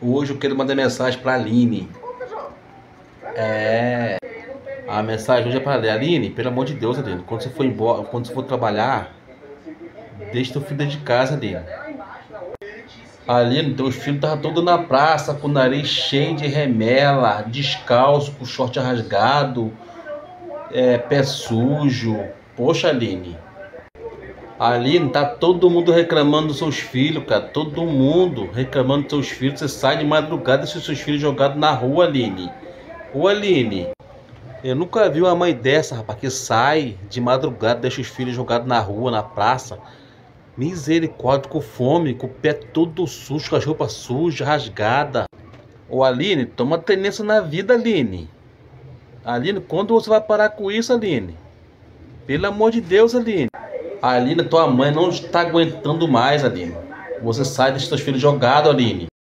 Hoje eu quero mandar mensagem pra Aline. É. A mensagem hoje é pra Aline, pelo amor de Deus, Aline. Quando você for embora, quando você for trabalhar, deixa teu filho dentro de casa, Aline. Aline, teus filhos estavam todos na praça, com o nariz cheio de remela, descalço, com short rasgado, é, pé sujo. Poxa, Aline. Aline, tá todo mundo reclamando dos seus filhos, cara. Todo mundo reclamando dos seus filhos. Você sai de madrugada e seus filhos jogados na rua, Aline. Ô, Aline. Eu nunca vi uma mãe dessa, rapaz, que sai de madrugada, deixa os filhos jogados na rua, na praça. Misericórdia, com fome, com o pé todo sujo, com as roupas sujas, rasgada. Ô, Aline, toma tenência na vida, Aline. Aline, quando você vai parar com isso, Aline? Pelo amor de Deus, Aline. Aline, tua mãe não está aguentando mais, Aline. Você sai dos seus filhos jogados, Aline.